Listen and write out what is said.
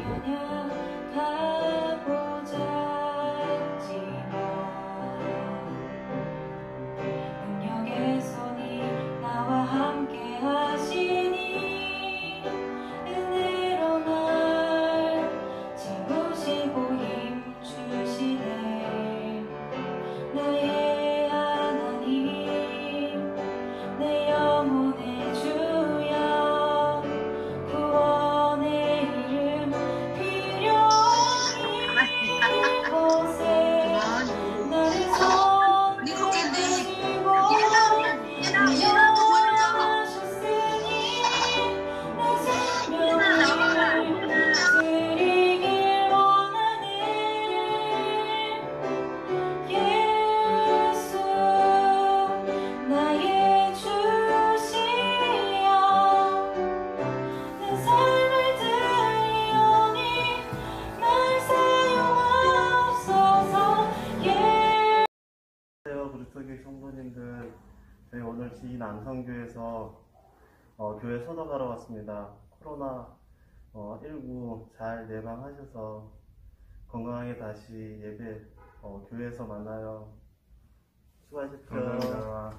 一年 그리스도교회 성도님들 저희 오늘 지인 안성교에서 어, 교회 서덕하러 왔습니다. 코로나 어, 19 잘 예방하셔서 건강하게 다시 예배 어, 교회에서 만나요. 수고하셨죠. 감사합니다.